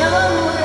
know